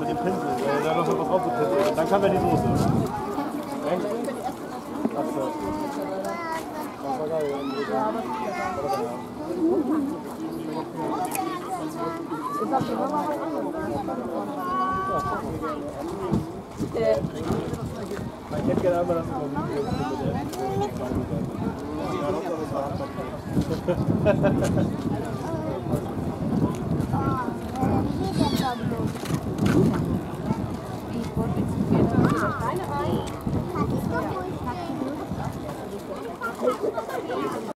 Mit dem Pinsel, äh, da noch was drauf. Dann kam ja die Soße. Ich hätte gerne einmal das Ich wollte jetzt vier Tage Steine rein. やった!